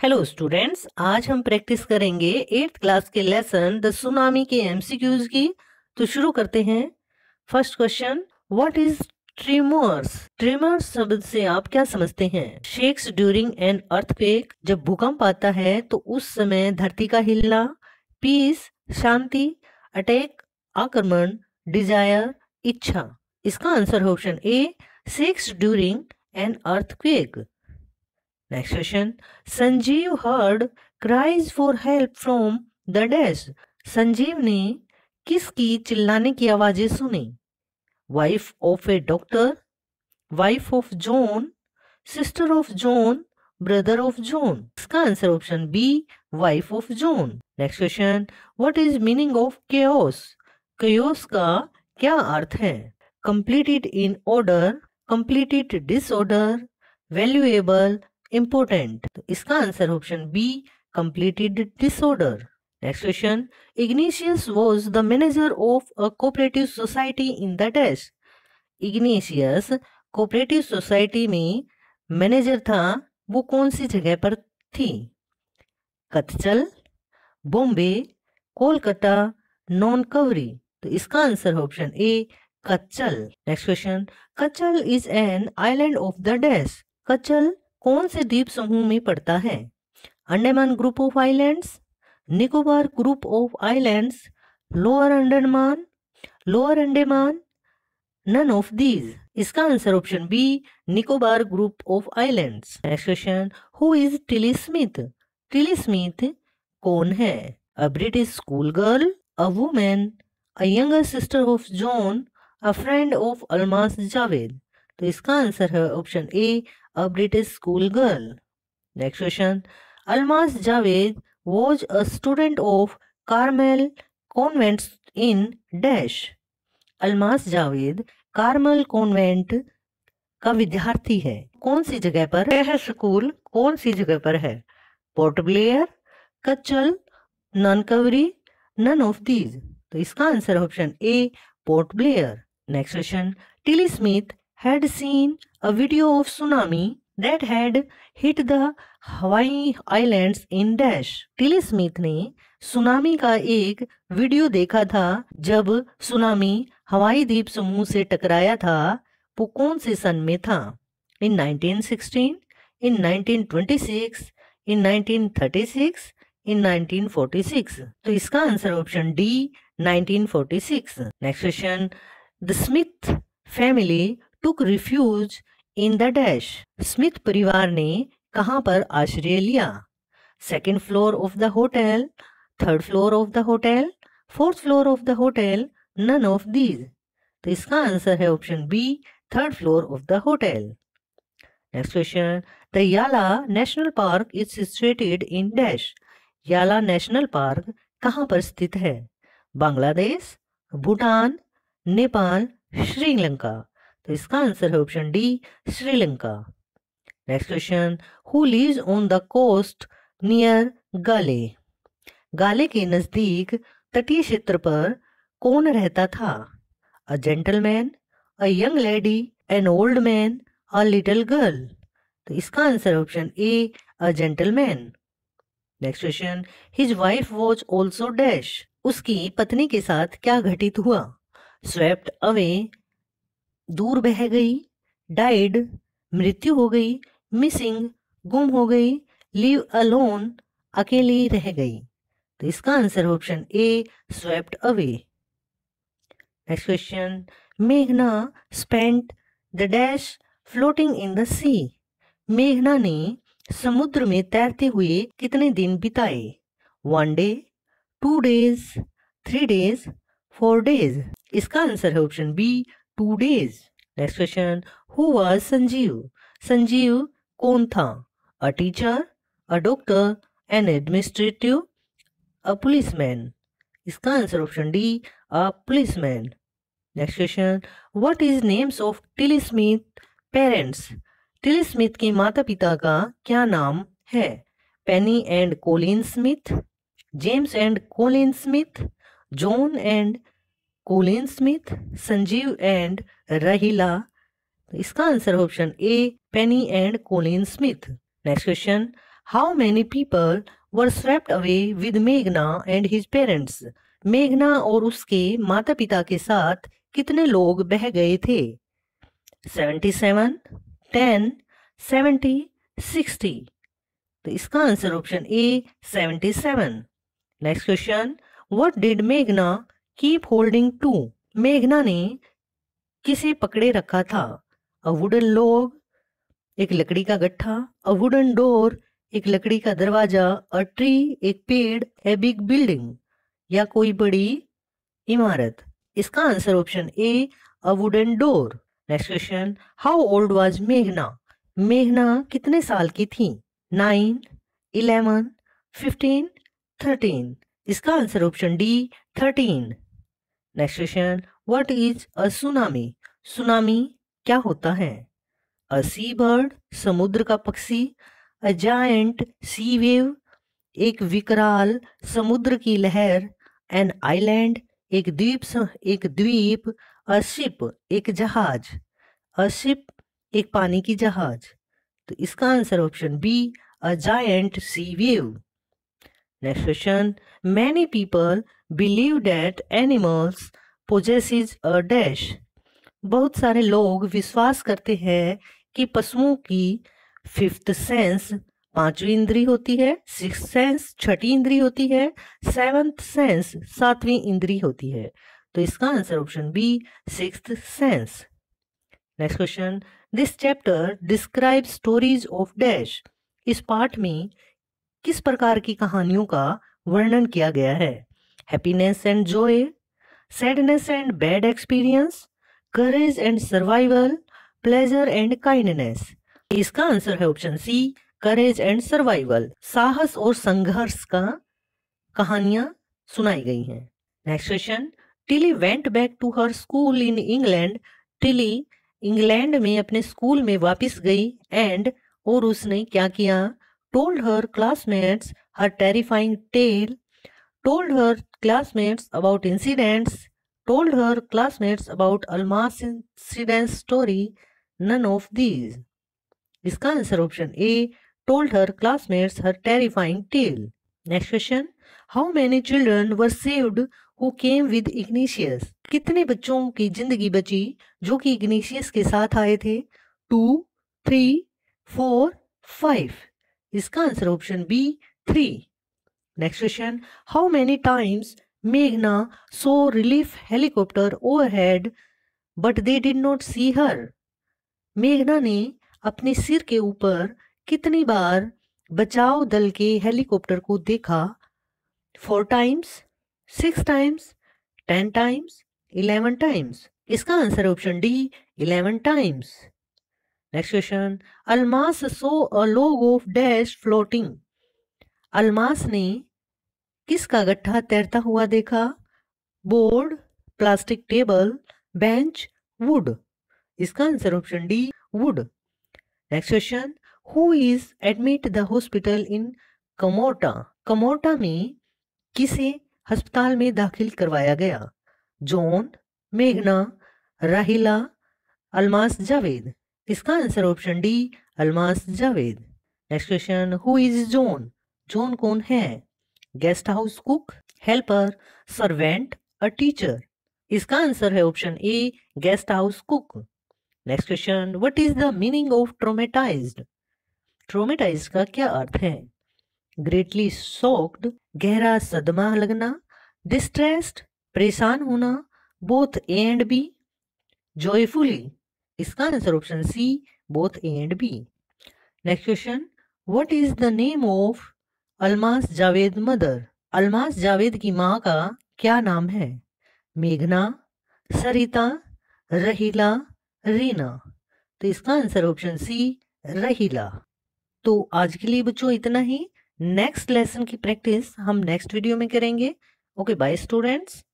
Hello students आज हम practice करेंगे एट्थ क्लास के लेसन द सुनामी के एमसीक्यूज की। तो शुरू करते हैं। First question what is tremors tremors शब्द से आप क्या समझते हैं? शेक्स ड्यूरिंग एन अर्थक्वेक जब भूकंप आता है तो उस समय धरती का हिलना। पीस शांति अटैक आक्रमण डिज़ायर इच्छा। इसका answer option A shakes during an earthquake Next question. Sanjeev heard cries for help from the dash. Sanjeev ने किसकी चिल्लाने की आवाज़ें सुनी wife of a doctor wife of John sister of John brother of John इसका answer option B wife of John next question what is meaning of chaos chaos का क्या अर्थ है completed in order completed disorder valuable important तो इसका answer option B completed disorder next question Ignatius was the manager of a cooperative society in the test Ignatius cooperative society में manager था, वो कौन सी जगह पर थी? कथचल बॉम्बे, कोलकाता नॉन कवरी तो इसका answer option A Katchal next question Katchal is an island of the dash Katchal कौन से द्वीप समूह में पड़ता है? Andaman group of islands, Nicobar group of islands, lower Andaman lower Andaman none of these इसका answer option B Nicobar group of islands. Next question who is Tilly Smith Tilly Smith कौन है? A British school girl a women a younger sister of John a friend of Almas Javed तो इसका answer है option A a British schoolgirl. Next question. Almaz Javed was a student of Carmel Convent in Dash. Almas Javed Carmel Convent का विद्यार्थी है कौन सी जगह पर है स्कूल कौन सी जगह पर है Port Blair Katchal Nancowry none of these तो इसका answer option A Port Blair next question Tilly Smith had seen a video of tsunami that had hit the Hawaii Islands in Dash. Tilly Smith ने tsunami का एक video देखा था जब tsunami हवाई द्वीप समूह से टकराया था वो कौन से सन में था इन 1916, इन 1926, इन 1936, इन 1946 तो इसका answer option D 1946 next question the Smith family took refuge in the dash Smith परिवार ने कहाँ पर आश्रय लिया? Second floor of the hotel third floor of the hotel fourth floor of the hotel none of these तो इसका answer है option B third floor of the hotel next question the Yala national park is situated in dash Yala national park कहाँ पर स्थित है? बांग्लादेश, भूटान, नेपाल, श्रीलंका। तो इसका answer है option D Sri Lanka next question who lives on the coast near Galle Galle के नज़दीक तटीय क्षेत्र पर कौन रहता था? A gentleman a young lady an old man a little girl तो इसका answer option A a gentleman next question his wife was also dash उसकी पत्नी के साथ क्या घटित हुआ? स्वेप्ट अवे दूर बह गई डाइड मृत्यु हो गई मिसिंग गुम हो गई लिव अलोन अकेली रह गई। तो इसका आंसर ऑप्शन ए स्वेप्ट अवे नेक्स्ट क्वेश्चन मेघना spent the dash floating in the सी मेघना ने समुद्र में तैरते हुए कितने दिन बिताए? One day two days three days four days इसका आंसर है option B two days. Next question who was Sanjeev? Sanjeev कौन था? A teacher a doctor N administrative a policeman इसका answer option D a policeman next question what is names of Tilly Smith parents Tilly Smith के माता पिता का क्या नाम है? पेनी and Colin Smith James and Colin Smith John and Colin Smith, Sanjeev and रहीला। तो इसका answer option A, Penney and कोलेन Smith. Next question how many people were swept away with मेघना एंड हिज पेरेंट्स मेघना और उसके माता पिता के साथ कितने लोग बह गए थे? Seventy seven ten seventy sixty तो इसका answer option A seventy seven next question what did मेघना कीप होल्डिंग टू मेघना ने किसे पकड़े रखा था? अ वुडन लोग एक लकड़ी का गट्ठा अ वुडन डोर एक लकड़ी का दरवाज़ा अ ट्री एक पेड़ ए बिग बिल्डिंग या कोई बड़ी इमारत? इसका answer option A a wooden door next question how old was मेघना? मेघना कितने साल की थी? नाइन इलेवन फिफ्टीन थर्टीन इसका answer option D, thirteen. Next question what is a tsunami tsunami क्या होता है? अ सी बर्ड समुद्र का पक्षी अ जायंट सी वेव एक विकराल समुद्र की लहर एन आइलैंड एक द्वीप एक द्वीप अ शिप एक जहाज़। अ शिप एक पानी की जहाज़। तो इसका answer option B a giant sea wave next question many people believe that animals possess a dash बहुत सारे लोग विश्वास करते हैं कि पशुओं की फिफ्थ सेंस पांचवी इंद्री होती है सिक्स सेंस छठी इंद्री होती है सेवंथ सेंस सातवीं इंद्री होती है। तो इसका answer option B six sense next question this chapter describe stories of dash इस पाठ में किस प्रकार की कहानियों का वर्णन किया गया है? Happiness and joy sadness and bad experience courage and survival pleasure and kindness इसका आंसर है option C courage and survival साहस और संघर्ष का कहानियाँ सुनाई गई हैं। Next question Tilly went back to her school in England Tilly England में अपने स्कूल में वापस गई एंड और उसने क्या किया? Told her classmates her terrifying tale, told her classmates about incidents, told her classmates about Almas incident story, none of these. इसका answer option A told her classmates her terrifying tale. Next question. How many children were saved who came with Ignatius? कितने बच्चों की ज़िंदगी बची जो कि igneous के साथ आए थे टू थ्री फोर फाइव इसका answer option B three. Next question how many times मेघना सो relief helicopter overhead but they did not सी हर मेघना ने अपने सिर के ऊपर कितनी बार बचाव दल के हेलीकॉप्टर को देखा? Four times six times ten times eleven times इसका answer option D eleven times next question Almas saw a log of dash floating Almas ने किसका गट्ठा तैरता हुआ देखा board plastic table bench wood इसका answer option D wood next question who is admitted the hospital in Kamorta Kamorta में किसे अस्पताल में दाखिल करवाया गया जॉन मेघना राहिला अलमास जावेद इसका answer option D, Almas Javed. Next question who is Joan Joan कौन है? Guest house cook helper servant a teacher इसका आंसर है option A guest house cook next question what is the meaning of traumatized traumatize का क्या अर्थ है? Greatly shocked गहरा सदमा लगना डिस्ट्रेस्ड परेशान होना both A and B joyfully इसका answer option C both A and B next question what is the name of Almas Javed mother Almas Javed की माँ का क्या नाम है? मेघना, सरिता, रहीला, रीना। तो इसका आंसर ऑप्शन सी, रहीला। तो आज के लिए बच्चों इतना ही। नेक्स्ट लेसन की प्रैक्टिस हम नेक्स्ट वीडियो में करेंगे। Okay bye students